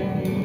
Amen.